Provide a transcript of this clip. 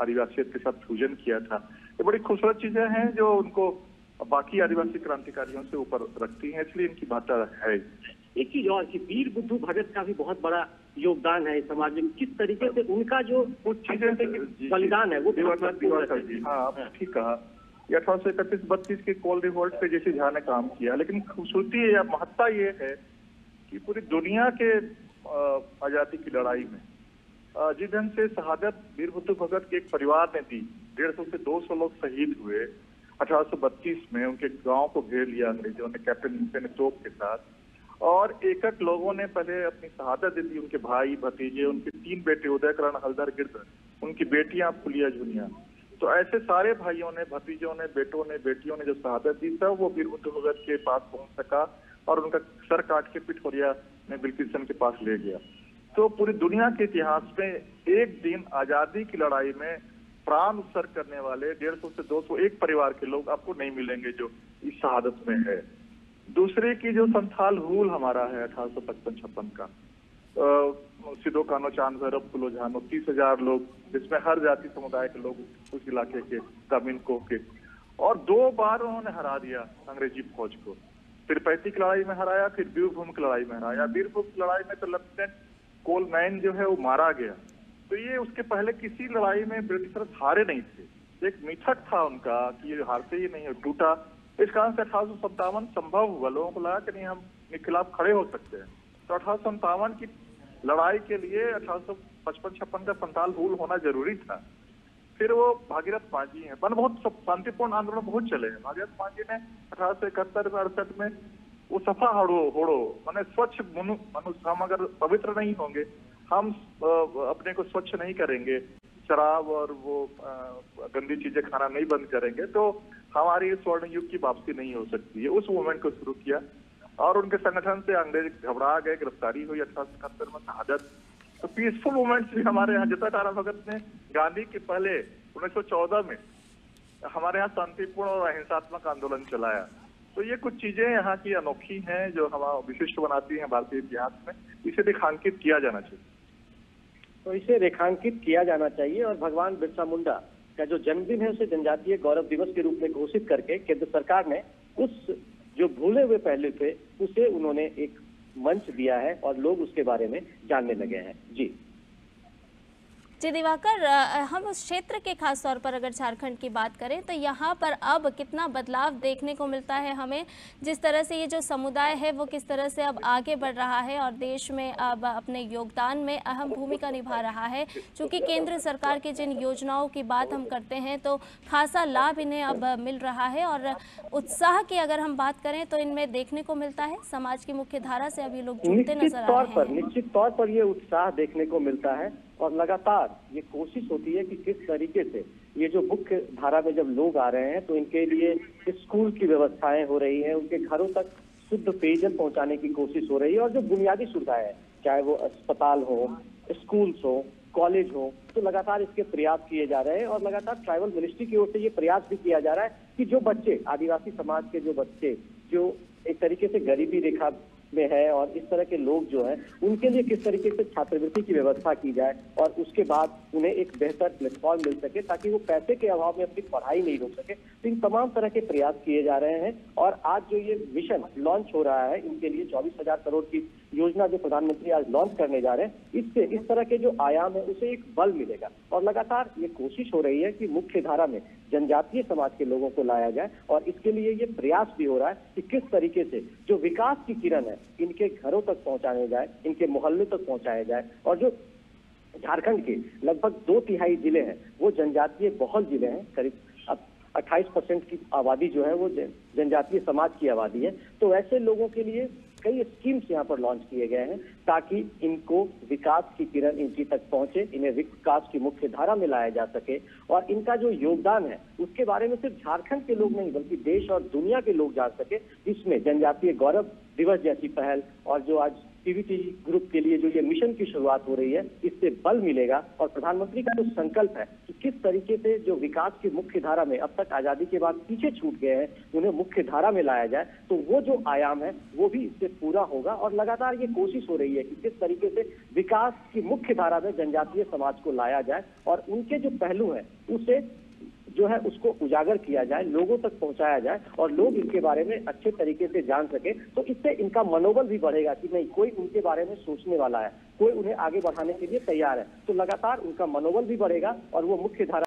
आदिवासियत के साथ फ्यूजन किया था। ये बड़ी खूबसूरत चीज़ें हैं जो उनको बाकी आदिवासी क्रांतिकारियों से ऊपर रखती हैं इसलिए इनकी भाषा है। एक चीज़ और कि वीर बुद्धू भगत का भी बहुत बड़ा योगदान है समाज में। किस तरीके से उनका जो कुछ चीज़ें बलिदान है वो है। ठीक कहा। ये अठारह सौ इकतीस बत्तीस के कोल रिवोल्ट पे जैसे झा ने काम किया लेकिन खूबसूरती या महत्ता ये है कि पूरी दुनिया के आज़ादी की लड़ाई में जिस ढंग से शहादत वीर बुद्धू भगत के एक परिवार ने दी, डेढ़ सौ से दो सौ लोग शहीद हुए। 1832 में उनके गाँव को घेर लिया अंग्रेज़ों ने कैप्टन ने तोप के साथ। और एक एक लोगों ने पहले अपनी शहादत दे दी, उनके भाई, भतीजे, उनके तीन बेटे, उदयकरण हलदर गिरधर उनकी बेटियाँ फुलिया झुनिया तो ऐसे सारे भाइयों ने, भतीजों ने, बेटों ने, बेटियों ने जो शहादत दी तब वो वीर बुद्धू भगत के पास पहुँच सका और उनका सर काट के पिठोरिया ने बिल्किसन के पास ले गया। तो पूरी दुनिया के इतिहास में एक दिन आज़ादी की लड़ाई में प्राण उत्सर्ग करने वाले डेढ़ सौ से दो सौ एक परिवार के लोग आपको नहीं मिलेंगे जो इस शहादत में है। दूसरे की जो संथाल हुल हमारा है अठारह सौ पचपन छप्पन का अ, सिदो कानो चाँद भैरव कुलो झानो तीस हज़ार लोग जिसमें हर जाति समुदाय के लोग उस इलाके के तमिन को के। और दो बार उन्होंने हरा दिया अंग्रेज़ी फौज को। फिर पैंती की लड़ाई में हराया फिर वीरभूम की लड़ाई में हराया। वीरभूम की लड़ाई में तो लेफ्टिनेंट कोलमैन जो है वो मारा गया। तो ये उसके पहले किसी लड़ाई में ब्रिटिशर्स हारे नहीं थे। एक मिथक था उनका कि ये हारते ही नहीं टूटा। इस कारण से अठारह सौ सत्तावन संभव हुआ। लोगों को लगा कि नहीं, हम इनके खिलाफ खड़े हो सकते हैं। तो अठारह की लड़ाई के लिए अठारह पचपन, छप्पन का संताल हुल होना ज़रूरी था। फिर वो भागीरथ मांझी हैं। मन बहुत शांतिपूर्ण आंदोलन बहुत चले हैं। भागीरथ मांझी ने अठारह सौ इकहत्तर में अड़सठ में वो सफ़ा हड़ो, होड़ो। माने स्वच्छ मनु मनुष्य हम अगर पवित्र नहीं होंगे, हम अपने को स्वच्छ नहीं करेंगे। शराब और वो गंदी चीज़ें खाना नहीं बंद करेंगे तो हमारी स्वर्ण युग की वापसी नहीं हो सकती है। उस मूवमेंट को शुरू किया और उनके संगठन से अंग्रेज़ घबरा गए, गिरफ्तारी हुई, अठारह इकहत्तर में शहादत। तो पीसफुल मूवमेंट्स भी हमारे यहाँ जता टारा भगत ने गांधी के पहले 1914 में हमारे यहाँ शांतिपूर्ण और अहिंसात्मक आंदोलन चलाया। तो ये कुछ चीज़ें यहाँ की अनोखी हैं जो हमारा विशिष्ट बनाती हैं भारतीय इतिहास में। इसे रेखांकित किया जाना चाहिए। तो इसे रेखांकित किया जाना चाहिए और भगवान बिरसा मुंडा का जो जन्मदिन है उसे जनजातीय गौरव दिवस के रूप में घोषित करके केंद्र सरकार ने उस जो भूले हुए पहलू थे उसे उन्होंने एक मंच दिया है और लोग उसके बारे में जानने लगे हैं। जी। जी दिवाकर हम उस क्षेत्र के खास तौर पर अगर झारखंड की बात करें तो यहाँ पर अब कितना बदलाव देखने को मिलता है हमें? जिस तरह से ये जो समुदाय है वो किस तरह से अब आगे बढ़ रहा है और देश में अब अपने योगदान में अहम भूमिका निभा रहा है? क्योंकि केंद्र सरकार की जिन योजनाओं की बात हम करते हैं तो खासा लाभ इन्हें अब मिल रहा है और उत्साह की अगर हम बात करें तो इनमें देखने को मिलता है। समाज की मुख्य धारा से अभी लोग जुड़ते नज़र आ रहे हैं। निश्चित तौर पर ये उत्साह देखने को मिलता है। और लगातार ये कोशिश होती है कि किस तरीके से ये जो मुख्य धारा में जब लोग आ रहे हैं तो इनके लिए स्कूल की व्यवस्थाएँ हो रही है, उनके घरों तक शुद्ध पेयजल पहुँचाने की कोशिश हो रही है, और जो बुनियादी सुविधाएँ हैं, चाहे वो अस्पताल हो, स्कूल्स हो, कॉलेज हो तो लगातार इसके प्रयास किए जा रहे हैं, और लगातार ट्राइबल मिनिस्ट्री की ओर से ये प्रयास भी किया जा रहा है कि जो बच्चे, आदिवासी समाज के जो बच्चे, जो एक तरीके से गरीबी रेखा में है और इस तरह के लोग जो है, उनके लिए किस तरीके से छात्रवृत्ति की व्यवस्था की जाए और उसके बाद उन्हें एक बेहतर प्लेटफॉर्म मिल सके ताकि वो पैसे के अभाव में अपनी पढ़ाई नहीं रोक सके। तो इन तमाम तरह के प्रयास किए जा रहे हैं और आज जो ये मिशन लॉन्च हो रहा है, इनके लिए चौबीस हज़ार करोड़ की योजना जो प्रधानमंत्री आज लॉन्च करने जा रहे हैं, इससे इस तरह के जो आयाम है, उसे एक बल मिलेगा। और लगातार ये कोशिश हो रही है कि मुख्य धारा में जनजातीय समाज के लोगों को लाया जाए और इसके लिए ये प्रयास भी हो रहा है कि किस तरीके से जो विकास की किरण है इनके घरों तक पहुँचाने जाए, इनके मोहल्ले तक पहुँचाया जाए। और जो झारखंड के लगभग दो तिहाई ज़िले हैं, वो जनजातीय बहुल ज़िले हैं, करीब 28 परसेंट की आबादी जो है वो जनजातीय समाज की आबादी है। तो ऐसे लोगों के लिए कई स्कीम्स यहाँ पर लॉन्च किए गए हैं ताकि इनको विकास की किरण इनकी तक पहुँचे, इन्हें विकास की मुख्य धारा में लाया जा सके। और इनका जो योगदान है, उसके बारे में सिर्फ़ झारखंड के लोग नहीं, बल्कि देश और दुनिया के लोग जान सके इसमें जनजातीय गौरव दिवस जैसी पहल और जो आज टीवीटी ग्रुप के लिए जो ये मिशन की शुरुआत हो रही है, इससे बल मिलेगा और प्रधानमंत्री का जो संकल्प है कि किस तरीके से जो विकास की मुख्य धारा में अब तक आज़ादी के बाद पीछे छूट गए हैं, उन्हें मुख्य धारा में लाया जाए तो वो जो आयाम है, वो भी इससे पूरा होगा और लगातार ये कोशिश हो रही है कि किस तरीके से विकास की मुख्य धारा में जनजातीय समाज को लाया जाए और उनके जो पहलू हैं, उसे जो है उसको उजागर किया जाए, लोगों तक पहुँचाया जाए और लोग इसके बारे में अच्छे तरीके से जान सके तो इससे इनका मनोबल भी बढ़ेगा कि नहीं, कोई उनके बारे में सोचने वाला है, कोई उन्हें आगे बढ़ाने के लिए तैयार है। तो लगातार उनका मनोबल भी बढ़ेगा और वो मुख्य धारा